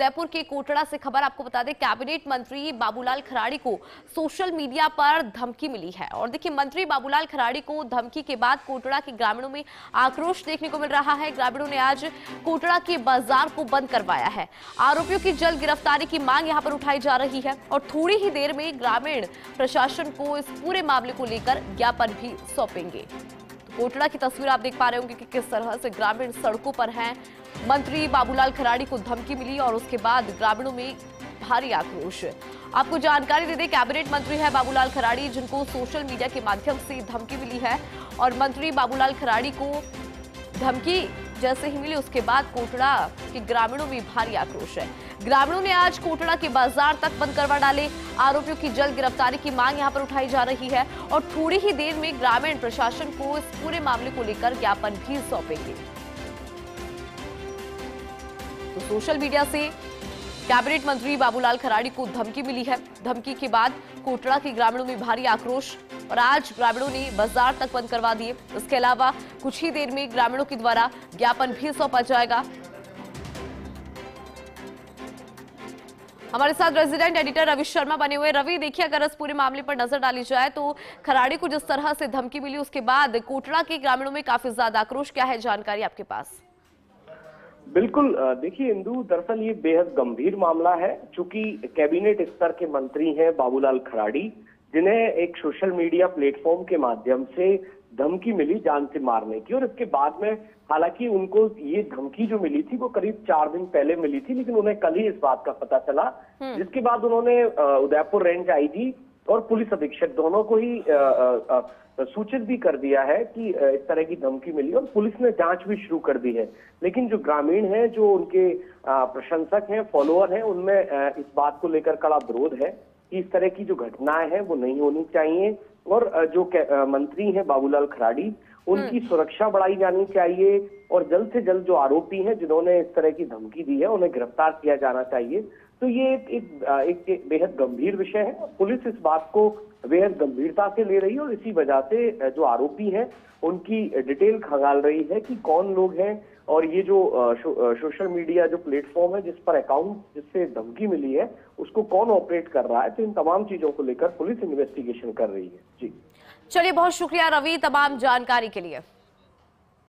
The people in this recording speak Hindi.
जयपुर के कोटड़ा से खबर आपको बता दें, कैबिनेट मंत्री बाबूलाल खराड़ी को सोशल मीडिया पर धमकी मिली है। और देखिए, मंत्री बाबूलाल खराड़ी को धमकी के बाद कोटड़ा के ग्रामीणों में आक्रोश देखने को मिल रहा है। ग्रामीणों ने आज कोटड़ा के बाज़ार को बंद करवाया है। आरोपियों की जल्द गिरफ्तारी की मांग यहाँ पर उठाई जा रही है और थोड़ी ही देर में ग्रामीण प्रशासन को इस पूरे मामले को लेकर ज्ञापन भी सौंपेंगे। कोटड़ा की तस्वीर आप देख पा रहे होंगे कि किस तरह से ग्रामीण सड़कों पर हैं। मंत्री बाबूलाल खराड़ी को धमकी मिली और उसके बाद ग्रामीणों में भारी आक्रोश। आपको जानकारी दे दें, कैबिनेट मंत्री है बाबूलाल खराड़ी, जिनको सोशल मीडिया के माध्यम से धमकी मिली है और मंत्री बाबूलाल खराड़ी को धमकी जैसे ही मिली उसके बाद कोटड़ा के ग्रामीणों में भारी आक्रोश है। ग्रामीणों ने आज कोटड़ा के बाज़ार तक बंद करवा डाले। आरोपियों की जल्द गिरफ्तारी की मांग यहाँ पर उठाई जा रही है और थोड़ी ही देर में ग्रामीण प्रशासन को इस पूरे मामले को लेकर ज्ञापन भी सौंपेंगे। तो सोशल मीडिया से कैबिनेट मंत्री बाबूलाल खराड़ी को धमकी मिली है। धमकी के बाद कोटड़ा के ग्रामीणों में भारी आक्रोश और आज ग्रामीणों ने बाज़ार तक बंद करवा दिए। इसके अलावा कुछ ही देर में ग्रामीणों के द्वारा ज्ञापन भी सौंपा जाएगा। हमारे साथ रेजिडेंट एडिटर रवि शर्मा बने हुए रवि, देखिए, अगर इस पूरे मामले पर नज़र डाली जाए तो खराड़ी को जिस तरह से धमकी मिली, उसके बाद कोटड़ा के ग्रामीणों में काफ़ी ज़्यादा आक्रोश। क्या है जानकारी आपके पास? बिल्कुल देखिए इंदू दरअसल ये बेहद गंभीर मामला है। चूँकि कैबिनेट स्तर के मंत्री हैं बाबूलाल खराड़ी जिन्हें एक सोशल मीडिया प्लेटफॉर्म के माध्यम से धमकी मिली जान से मारने की। और इसके बाद में हालाँकि उनको ये धमकी जो मिली थी वो करीब चार दिन पहले मिली थी लेकिन उन्हें कल ही इस बात का पता चला। हम्म। जिसके बाद उन्होंने उदयपुर रेंज आईजी और पुलिस अधीक्षक दोनों को ही सूचित भी कर दिया है कि इस तरह की धमकी मिली और पुलिस ने जाँच भी शुरू कर दी है। लेकिन जो ग्रामीण हैं जो उनके प्रशंसक हैं फॉलोअर हैं उनमें इस बात को लेकर कड़ा विरोध है कि इस तरह की जो घटनाएँ हैं वो नहीं होनी चाहिए। और जो मंत्री हैं बाबूलाल खराड़ी उनकी हम्म। सुरक्षा बढ़ाई जानी चाहिए। और जल्द से जल्द जो आरोपी हैं जिन्होंने इस तरह की धमकी दी है उन्हें गिरफ़्तार किया जाना चाहिए। तो ये एक एक, एक बेहद गंभीर विषय है। पुलिस इस बात को बेहद गंभीरता से ले रही है और इसी वजह से जो आरोपी हैं उनकी डिटेल खंगाल रही है कि कौन लोग हैं। और ये जो सोशल मीडिया जो प्लेटफॉर्म है जिस पर अकाउंट जिससे धमकी मिली है उसको कौन ऑपरेट कर रहा है? तो इन तमाम चीज़ों को लेकर पुलिस इन्वेस्टिगेशन कर रही है। जी। चलिए बहुत शुक्रिया रवि तमाम जानकारी के लिए।